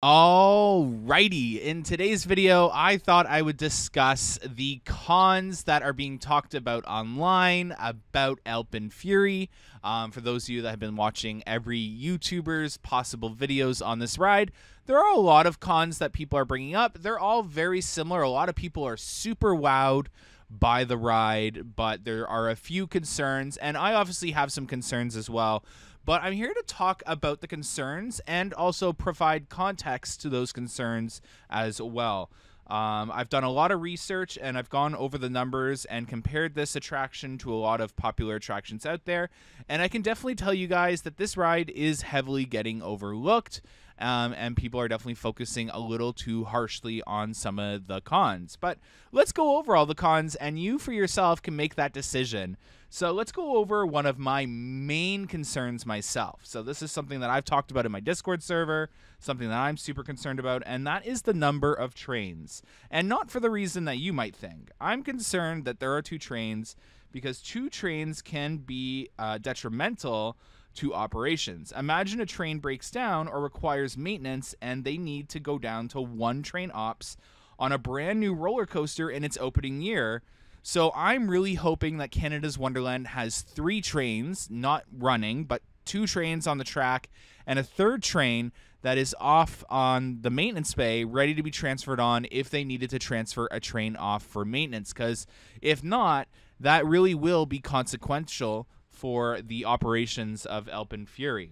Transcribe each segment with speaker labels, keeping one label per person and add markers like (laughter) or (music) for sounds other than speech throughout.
Speaker 1: Alrighty, in today's video, I thought I would discuss the cons that are being talked about online about Alpenfury. Um, for those of you that have been watching every YouTuber's possible videos on this ride, there are a lot of cons that people are bringing up. They're all very similar. A lot of people are super wowed by the ride, but there are a few concerns, and I obviously have some concerns as well. But I'm here to talk about the concerns and also provide context to those concerns as well. Um, I've done a lot of research and I've gone over the numbers and compared this attraction to a lot of popular attractions out there. And I can definitely tell you guys that this ride is heavily getting overlooked. Um, and people are definitely focusing a little too harshly on some of the cons. But let's go over all the cons, and you for yourself can make that decision. So let's go over one of my main concerns myself. So this is something that I've talked about in my Discord server, something that I'm super concerned about, and that is the number of trains. And not for the reason that you might think. I'm concerned that there are two trains because two trains can be uh, detrimental to operations. Imagine a train breaks down or requires maintenance and they need to go down to one train ops on a brand new roller coaster in its opening year. So I'm really hoping that Canada's Wonderland has three trains, not running, but two trains on the track and a third train that is off on the maintenance bay, ready to be transferred on if they needed to transfer a train off for maintenance. Because if not, that really will be consequential for the operations of Elpin Alpenfury.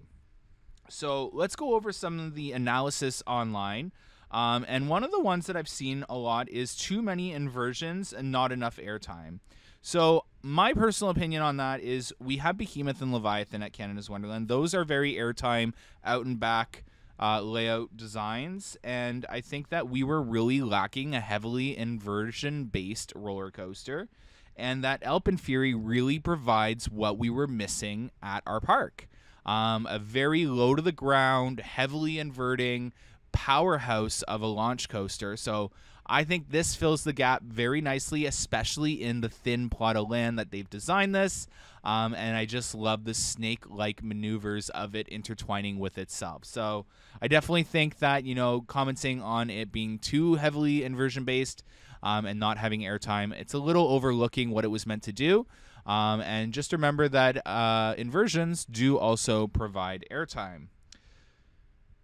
Speaker 1: So let's go over some of the analysis online. Um, and one of the ones that I've seen a lot is too many inversions and not enough airtime. So my personal opinion on that is we have Behemoth and Leviathan at Canada's Wonderland. Those are very airtime, out and back uh, layout designs, and I think that we were really lacking a heavily inversion based roller coaster and that Alpenfury really provides what we were missing at our park. Um, a very low to the ground, heavily inverting powerhouse of a launch coaster. So I think this fills the gap very nicely, especially in the thin plot of land that they've designed this. Um, and I just love the snake like maneuvers of it intertwining with itself. So I definitely think that, you know, commenting on it being too heavily inversion based um, and not having airtime. It's a little overlooking what it was meant to do. Um, and just remember that uh, inversions do also provide airtime.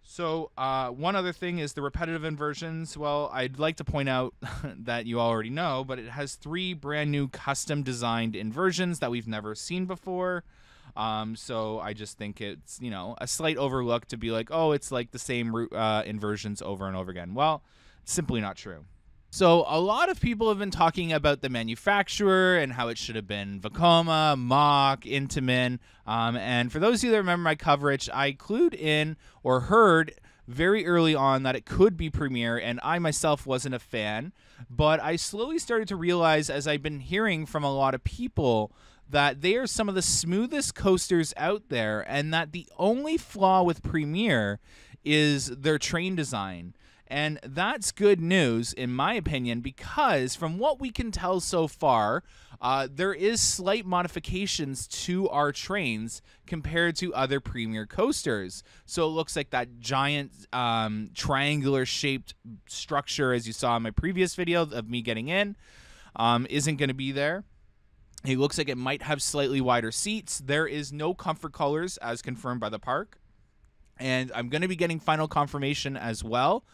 Speaker 1: So, uh, one other thing is the repetitive inversions. Well, I'd like to point out (laughs) that you already know, but it has three brand new custom designed inversions that we've never seen before. Um, so I just think it's you know a slight overlook to be like, oh, it's like the same uh, inversions over and over again. Well, simply not true. So a lot of people have been talking about the manufacturer and how it should have been Vekoma, Mack, Intamin. Um, and for those of you that remember my coverage, I clued in or heard very early on that it could be Premier, and I myself wasn't a fan. But I slowly started to realize, as I've been hearing from a lot of people, that they are some of the smoothest coasters out there, and that the only flaw with Premier is their train design. And that's good news, in my opinion, because from what we can tell so far, uh, there is slight modifications to our trains compared to other premier coasters. So it looks like that giant um, triangular shaped structure, as you saw in my previous video of me getting in, um, isn't going to be there. It looks like it might have slightly wider seats. There is no comfort collars as confirmed by the park. And I'm going to be getting final confirmation as well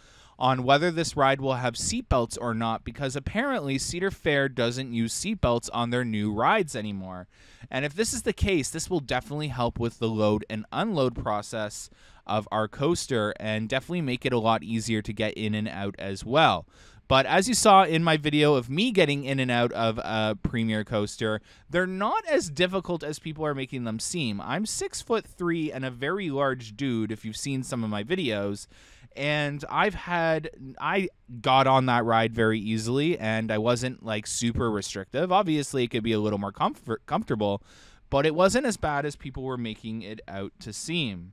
Speaker 1: on whether this ride will have seatbelts or not because apparently Cedar Fair doesn't use seatbelts on their new rides anymore. And if this is the case, this will definitely help with the load and unload process of our coaster and definitely make it a lot easier to get in and out as well. But as you saw in my video of me getting in and out of a Premier coaster, they're not as difficult as people are making them seem. I'm six foot three and a very large dude, if you've seen some of my videos and I've had I got on that ride very easily and I wasn't like super restrictive. Obviously, it could be a little more comfort comfortable, but it wasn't as bad as people were making it out to seem.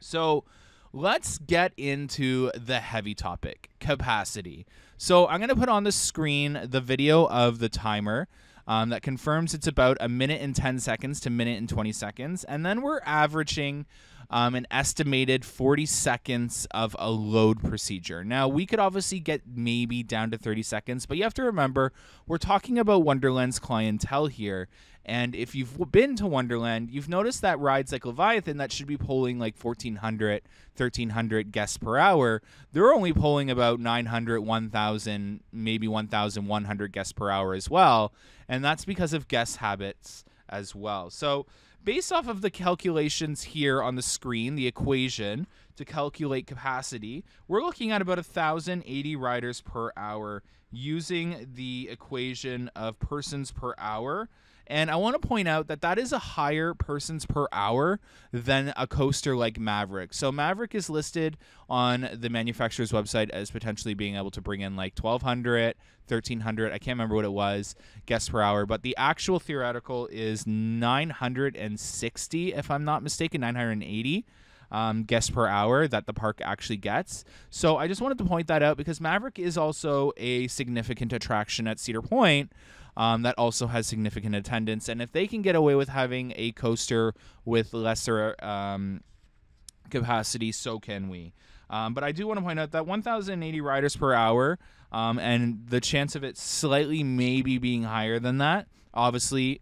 Speaker 1: So, let's get into the heavy topic, capacity. So, I'm going to put on the screen the video of the timer. Um, that confirms it's about a minute and 10 seconds to minute and 20 seconds. And then we're averaging um, an estimated 40 seconds of a load procedure. Now, we could obviously get maybe down to 30 seconds, but you have to remember we're talking about Wonderland's clientele here. And if you've been to Wonderland, you've noticed that rides like Leviathan that should be pulling like 1,400, 1,300 guests per hour, they're only pulling about 900, 1,000, maybe 1,100 guests per hour as well. And that's because of guest habits as well. So, based off of the calculations here on the screen, the equation to calculate capacity, we're looking at about 1,080 riders per hour using the equation of persons per hour. And I want to point out that that is a higher persons per hour than a coaster like Maverick. So Maverick is listed on the manufacturer's website as potentially being able to bring in like 1200, 1300, I can't remember what it was, guests per hour, but the actual theoretical is 960 if I'm not mistaken, 980 um, guests per hour that the park actually gets. So I just wanted to point that out because Maverick is also a significant attraction at Cedar Point. Um, that also has significant attendance, and if they can get away with having a coaster with lesser um, capacity, so can we. Um, but I do want to point out that 1,080 riders per hour, um, and the chance of it slightly maybe being higher than that. Obviously,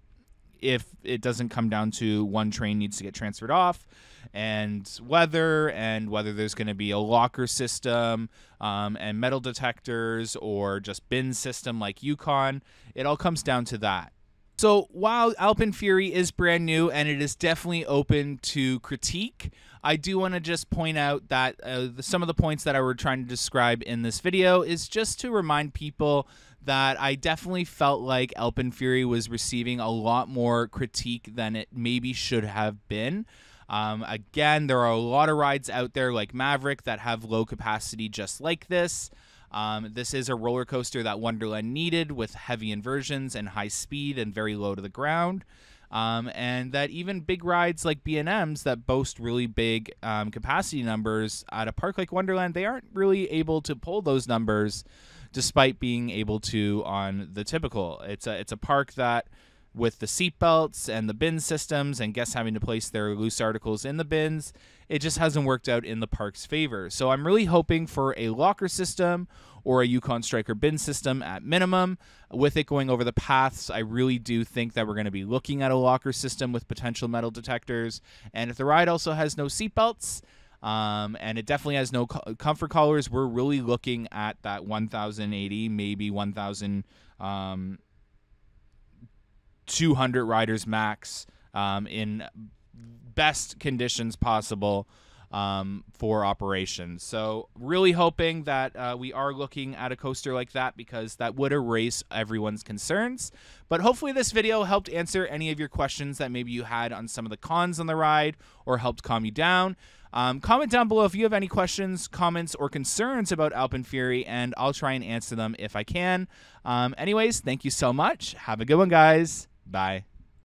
Speaker 1: if it doesn't come down to one train needs to get transferred off and weather and whether there's going to be a locker system um, and metal detectors or just bin system like Yukon. It all comes down to that. So while Alpenfury is brand new and it is definitely open to critique, I do want to just point out that uh, the, some of the points that I were trying to describe in this video is just to remind people that I definitely felt like Alpenfury was receiving a lot more critique than it maybe should have been. Um, again, there are a lot of rides out there like Maverick that have low capacity just like this. Um, this is a roller coaster that Wonderland needed with heavy inversions and high speed and very low to the ground. Um, and that even big rides like B&Ms that boast really big um, capacity numbers at a park like Wonderland, they aren't really able to pull those numbers despite being able to on the typical. It's a, it's a park that with the seatbelts and the bin systems and guests having to place their loose articles in the bins, it just hasn't worked out in the park's favor. So I'm really hoping for a locker system or a Yukon Striker bin system at minimum. With it going over the paths, I really do think that we're going to be looking at a locker system with potential metal detectors. And if the ride also has no seatbelts, um, and it definitely has no co- comfort collars. We're really looking at that 1,080, maybe 1,000 um, 200 riders max um, in best conditions possible um, for operations. So, really hoping that uh, we are looking at a coaster like that because that would erase everyone's concerns. But hopefully, this video helped answer any of your questions that maybe you had on some of the cons on the ride or helped calm you down. Um, comment down below if you have any questions, comments, or concerns about Alpenfury, and I'll try and answer them if I can. Um, anyways, thank you so much. Have a good one, guys. Bye.